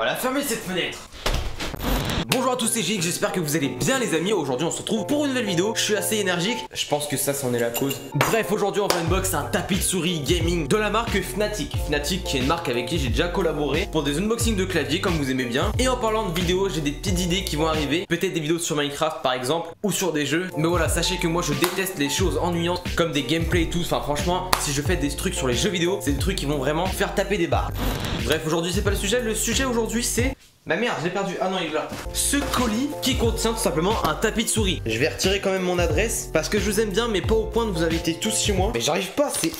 Voilà, fermez cette fenêtre Bonjour à tous, c'est Gig, j'espère que vous allez bien les amis. Aujourd'hui on se retrouve pour une nouvelle vidéo. Je suis assez énergique, je pense que ça c'en est la cause. Bref, aujourd'hui on va unbox un tapis de souris gaming de la marque Fnatic. Fnatic qui est une marque avec qui j'ai déjà collaboré pour des unboxings de clavier comme vous aimez bien. Et en parlant de vidéos, j'ai des petites idées qui vont arriver. Peut-être des vidéos sur Minecraft par exemple ou sur des jeux. Mais voilà, sachez que moi je déteste les choses ennuyantes comme des gameplays et tout. Enfin franchement, si je fais des trucs sur les jeux vidéo, c'est des trucs qui vont vraiment faire taper des barres. Bref, aujourd'hui c'est pas le sujet. Le sujet aujourd'hui c'est Ma merde, j'ai perdu. Ah non, il est là. Ce colis qui contient tout simplement un tapis de souris. Je vais retirer quand même mon adresse parce que je vous aime bien, mais pas au point de vous inviter tous chez moi. Mais j'arrive pas, c'est.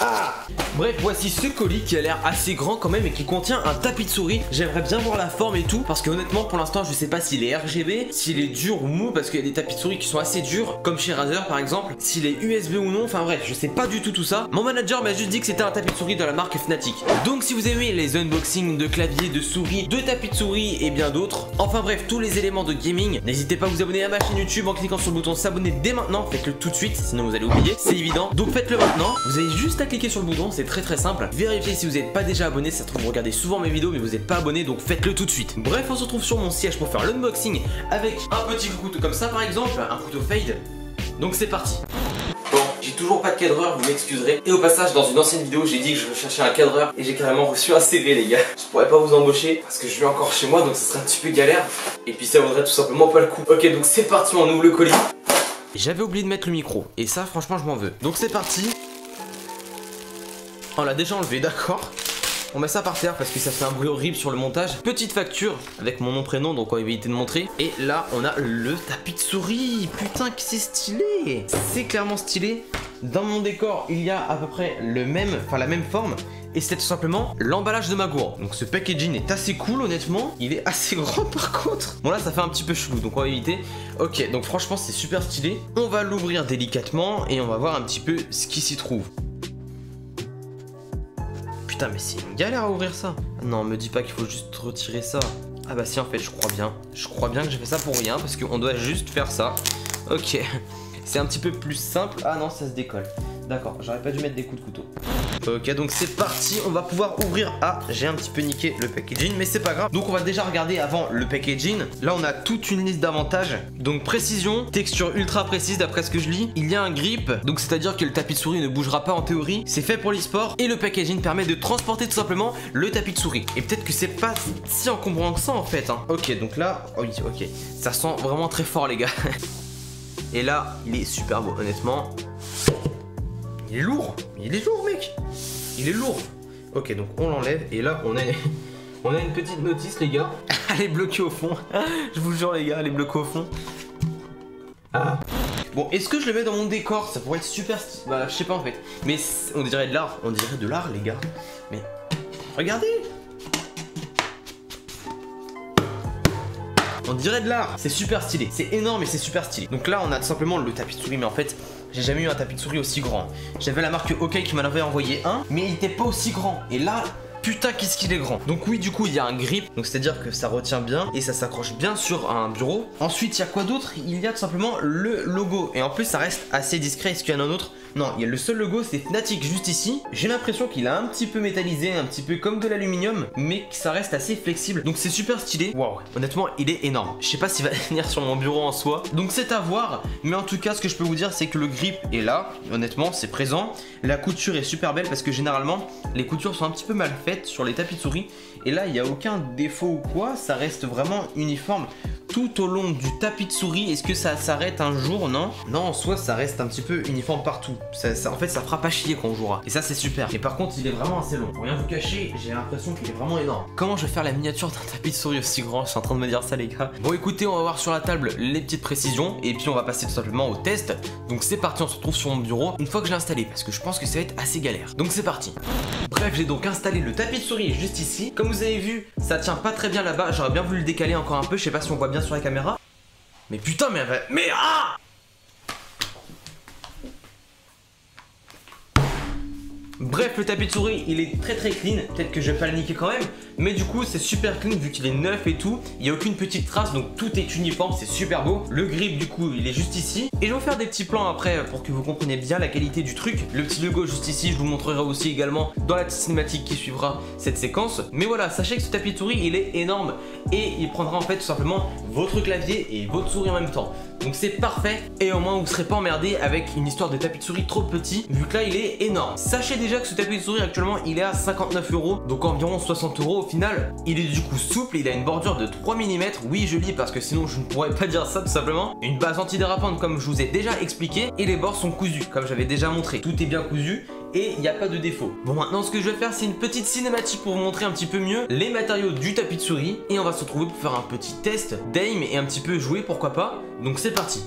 Ah Bref, voici ce colis qui a l'air assez grand quand même et qui contient un tapis de souris. J'aimerais bien voir la forme et tout parce que honnêtement pour l'instant je sais pas s'il est RGB, s'il est dur ou mou parce qu'il y a des tapis de souris qui sont assez durs comme chez Razer par exemple, s'il est USB ou non, enfin bref, je sais pas du tout tout ça. Mon manager m'a juste dit que c'était un tapis de souris de la marque Fnatic. Donc si vous aimez les unboxings de clavier, de souris, de tapis de souris et bien d'autres, enfin bref, tous les éléments de gaming, n'hésitez pas à vous abonner à ma chaîne YouTube en cliquant sur le bouton s'abonner dès maintenant, faites-le tout de suite sinon vous allez oublier, c'est évident. Donc faites-le maintenant, vous avez juste à cliquer sur le bouton, c'est très très simple. Vérifiez si vous n'êtes pas déjà abonné, ça se trouve vous regardez souvent mes vidéos mais vous n'êtes pas abonné donc faites-le tout de suite. Bref, on se retrouve sur mon siège pour faire l'unboxing avec un petit couteau comme ça par exemple, un couteau fade. Donc c'est parti. Bon, j'ai toujours pas de cadreur, vous m'excuserez. Et au passage, dans une ancienne vidéo, j'ai dit que je cherchais un cadreur et j'ai carrément reçu un CV, les gars. Je pourrais pas vous embaucher parce que je suis encore chez moi, donc ce serait un petit peu galère. Et puis ça vaudrait tout simplement pas le coup. Ok, donc c'est parti, on ouvre le colis. J'avais oublié de mettre le micro et ça, franchement, je m'en veux. Donc c'est parti. On l'a déjà enlevé, d'accord. On met ça par terre parce que ça fait un bruit horrible sur le montage. Petite facture avec mon nom prénom, donc on va éviter de montrer. Et là, on a le tapis de souris. Putain, que c'est stylé. C'est clairement stylé. Dans mon décor, il y a à peu près le même, enfin la même forme. Et c'est tout simplement l'emballage de ma gourde. Donc ce packaging est assez cool honnêtement. Il est assez grand par contre. Bon là ça fait un petit peu chelou donc on va éviter. Ok donc franchement c'est super stylé. On va l'ouvrir délicatement et on va voir un petit peu ce qui s'y trouve. Putain, mais c'est une galère à ouvrir ça. Non, me dis pas qu'il faut juste retirer ça. Ah bah si, en fait, je crois bien. Je crois bien que j'ai fait ça pour rien, parce qu'on doit juste faire ça. Ok. C'est un petit peu plus simple. Ah non, ça se décolle. D'accord, j'aurais pas dû mettre des coups de couteau. Ok, donc c'est parti, on va pouvoir ouvrir. Ah, j'ai un petit peu niqué le packaging, mais c'est pas grave. Donc on va déjà regarder avant le packaging. Là, on a toute une liste d'avantages. Donc précision, texture ultra précise d'après ce que je lis. Il y a un grip, donc c'est-à-dire que le tapis de souris ne bougera pas en théorie. C'est fait pour l'e-sport et le packaging permet de transporter tout simplement le tapis de souris. Et peut-être que c'est pas si encombrant que ça en fait. Hein. Ok, donc là, oh oui, ok, ça sent vraiment très fort les gars. Et là, il est super beau, honnêtement. Il est lourd Il est lourd, mec Il est lourd Ok, donc on l'enlève et là, on a, on a une petite notice, les gars. elle est bloquée au fond. je vous jure, les gars, elle est bloquée au fond. Ah. Bon, est-ce que je le mets dans mon décor? Ça pourrait être super Bah, je sais pas en fait. Mais on dirait de l'art. On dirait de l'art, les gars. Mais regardez On dirait de l'art. C'est super stylé. C'est énorme et c'est super stylé. Donc là, on a tout simplement le tapis de souris, mais en fait, j'ai jamais eu un tapis de souris aussi grand. J'avais la marque OK qui m'en avait envoyé un, mais il était pas aussi grand. Et là, putain qu'est-ce qu'il est grand Donc oui du coup il y a un grip Donc c'est à dire que ça retient bien Et ça s'accroche bien sur un bureau Ensuite il y a quoi d'autre? Il y a tout simplement le logo Et en plus ça reste assez discret Est-ce qu'il y en a un autre? Non, il y a le seul logo, c'est Fnatic juste ici. J'ai l'impression qu'il a un petit peu métallisé, un petit peu comme de l'aluminium, mais que ça reste assez flexible. Donc c'est super stylé. Waouh, honnêtement, il est énorme. Je sais pas s'il va venir sur mon bureau en soi. Donc c'est à voir, mais en tout cas, ce que je peux vous dire, c'est que le grip est là. Honnêtement, c'est présent. La couture est super belle parce que généralement, les coutures sont un petit peu mal faites sur les tapis de souris. Et là, il n'y a aucun défaut ou quoi. Ça reste vraiment uniforme tout au long du tapis de souris. Est-ce que ça s'arrête un jour Non. Non, en soi, ça reste un petit peu uniforme partout. Ça, en fait, ça fera pas chier quand on jouera. Et ça, c'est super. Et par contre, il est vraiment assez long. Pour rien vous cacher, j'ai l'impression qu'il est vraiment énorme. Comment je vais faire la miniature d'un tapis de souris aussi grand? Je suis en train de me dire ça, les gars. Bon, écoutez, on va voir sur la table les petites précisions. Et puis, on va passer tout simplement au test. Donc, c'est parti, on se retrouve sur mon bureau une fois que je l'ai installé. Parce que je pense que ça va être assez galère. Donc, c'est parti. Bref, j'ai donc installé le tapis de souris juste ici. Comme vous avez vu, ça tient pas très bien là-bas. J'aurais bien voulu le décaler encore un peu. Je sais pas si on voit bien sur la caméra. Mais putain, mais... Mais ah Bref, le tapis de souris, il est très très clean. Peut-être que je vais pas le niquer quand même. Mais du coup, c'est super clean vu qu'il est neuf et tout. Il n'y a aucune petite trace, donc tout est uniforme, c'est super beau. Le grip, du coup, il est juste ici. Et je vais vous faire des petits plans après pour que vous compreniez bien la qualité du truc. Le petit logo juste ici, je vous montrerai aussi également dans la cinématique qui suivra cette séquence. Mais voilà, sachez que ce tapis de souris, il est énorme et il prendra en fait tout simplement votre clavier et votre souris en même temps. Donc c'est parfait et au moins vous serez pas emmerdé avec une histoire de tapis de souris trop petit vu que là il est énorme. Sachez déjà que ce tapis de souris actuellement il est à 59 euros donc environ 60 euros au final. Il est du coup souple, il a une bordure de 3 mm. Oui je lis parce que sinon je ne pourrais pas dire ça tout simplement. Une base antidérapante comme je vous ai déjà expliqué et les bords sont cousus comme j'avais déjà montré. Tout est bien cousu et il n'y a pas de défaut. Bon maintenant ce que je vais faire c'est une petite cinématique pour vous montrer un petit peu mieux les matériaux du tapis de souris et on va se retrouver pour faire un petit test d'aim et un petit peu jouer pourquoi pas. Donc c'est parti.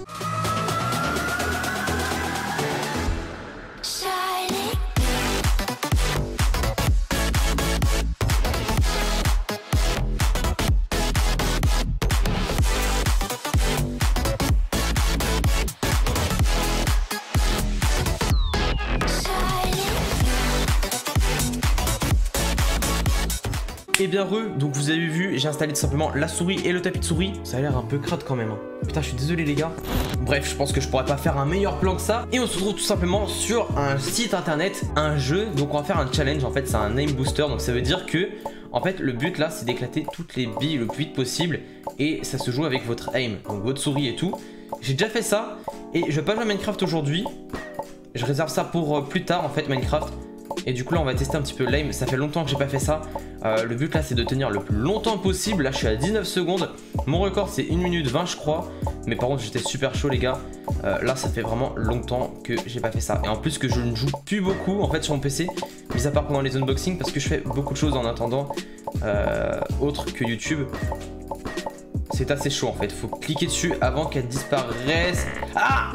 Et bien heureux, donc vous avez vu, j'ai installé tout simplement la souris et le tapis de souris. Ça a l'air un peu crade quand même. Hein. Putain, je suis désolé les gars. Bref, je pense que je pourrais pas faire un meilleur plan que ça. Et on se retrouve tout simplement sur un site internet, un jeu. Donc on va faire un challenge. En fait, c'est un aim booster. Donc ça veut dire que, en fait, le but là, c'est d'éclater toutes les billes le plus vite possible. Et ça se joue avec votre aim, donc votre souris et tout. J'ai déjà fait ça. Et je vais pas jouer à Minecraft aujourd'hui. Je réserve ça pour euh, plus tard en fait, Minecraft. Et du coup là on va tester un petit peu l'aim, ça fait longtemps que j'ai pas fait ça. Euh, Le but là c'est de tenir le plus longtemps possible, là je suis à 19 secondes. Mon record c'est 1 minute 20 je crois. Mais par contre j'étais super chaud les gars. Euh, Là ça fait vraiment longtemps que j'ai pas fait ça. Et en plus que je ne joue plus beaucoup en fait sur mon PC Mis à part pendant les unboxings parce que je fais beaucoup de choses en attendant euh, Autre que YouTube. C'est assez chaud en fait, faut cliquer dessus avant qu'elle disparaisse. Ah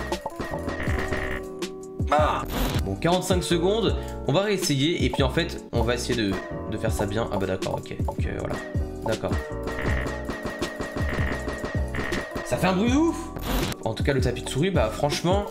ah Bon, 45 secondes, on va réessayer et puis en fait, on va essayer de, faire ça bien. Ah bah d'accord, ok, donc euh, voilà, d'accord. Ça fait un bruit ouf En tout cas, le tapis de souris, bah franchement,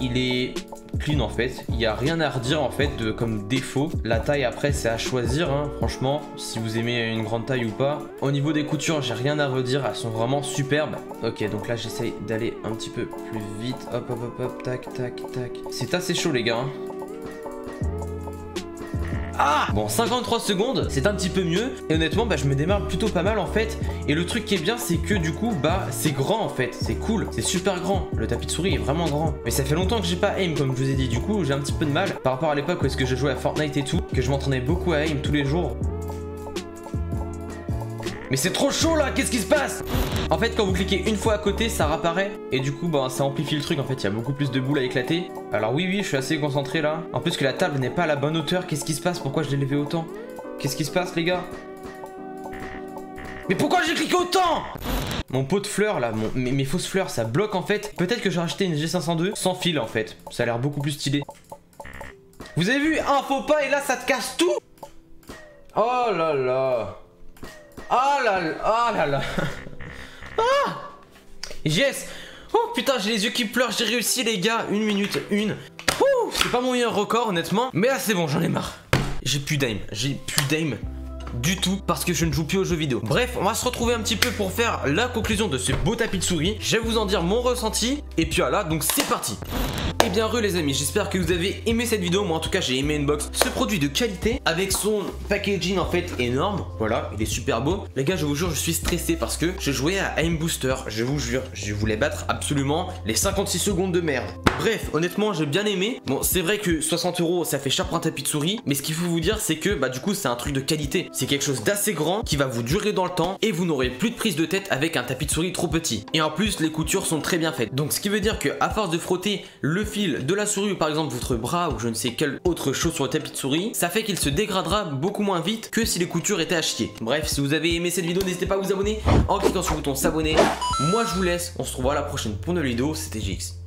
il est clean en fait. Il n'y a rien à redire en fait de, comme défaut. La taille après c'est à choisir hein, franchement si vous aimez une grande taille ou pas. Au niveau des coutures j'ai rien à redire, elles sont vraiment superbes. Ok donc là j'essaye d'aller un petit peu plus vite. Hop hop hop hop tac tac tac. C'est assez chaud les gars. Hein. Ah Bon, 53 secondes, c'est un petit peu mieux. Et honnêtement, bah, je me démarre plutôt pas mal en fait. Et le truc qui est bien, c'est que du coup, bah, c'est grand en fait. C'est cool, c'est super grand. Le tapis de souris est vraiment grand. Mais ça fait longtemps que j'ai pas aim, comme je vous ai dit. Du coup, j'ai un petit peu de mal par rapport à l'époque où est-ce que je jouais à Fortnite et tout, que je m'entraînais beaucoup à aim tous les jours. Mais c'est trop chaud là, qu'est-ce qui se passe? En fait, quand vous cliquez une fois à côté, ça réapparaît. Et du coup, bah, ça amplifie le truc. En fait, il y a beaucoup plus de boules à éclater. Alors oui, oui, je suis assez concentré là. En plus que la table n'est pas à la bonne hauteur. Qu'est-ce qui se passe? Pourquoi je l'ai levé autant? Qu'est-ce qui se passe, les gars? Mais pourquoi j'ai cliqué autant? Mon pot de fleurs là, mes, fausses fleurs, ça bloque en fait. Peut-être que j'ai racheté une G502 sans fil en fait. Ça a l'air beaucoup plus stylé. Vous avez vu Un faux pas et là ça te casse tout? Oh là là Oh là là Oh là là. Ah Yes. Oh putain, j'ai les yeux qui pleurent, j'ai réussi les gars. Une minute, une. C'est pas mon meilleur record honnêtement. Mais là c'est bon, j'en ai marre. J'ai plus d'aim, j'ai plus d'aim du tout parce que je ne joue plus aux jeux vidéo. Bref, on va se retrouver un petit peu pour faire la conclusion de ce beau tapis de souris. Je vais vous en dire mon ressenti. Et puis voilà, donc c'est parti. Et eh bien re les amis, j'espère que vous avez aimé cette vidéo, moi en tout cas j'ai aimé Inbox, ce produit de qualité avec son packaging en fait énorme, voilà, il est super beau. Les gars je vous jure je suis stressé parce que je jouais à Aim Booster, je vous jure, je voulais battre absolument les 56 secondes de merde. Bref, honnêtement j'ai bien aimé, bon c'est vrai que 60 euros ça fait cher pour un tapis de souris, mais ce qu'il faut vous dire c'est que bah du coup c'est un truc de qualité, c'est quelque chose d'assez grand qui va vous durer dans le temps et vous n'aurez plus de prise de tête avec un tapis de souris trop petit. Et en plus les coutures sont très bien faites, donc ce qui veut dire que à force de frotter le fil de la souris ou par exemple votre bras ou je ne sais quelle autre chose sur le tapis de souris, ça fait qu'il se dégradera beaucoup moins vite que si les coutures étaient à. Bref, si vous avez aimé cette vidéo, n'hésitez pas à vous abonner en cliquant sur le bouton s'abonner. Moi je vous laisse, on se revoit à la prochaine pour une nouvelle vidéo, c'était GX.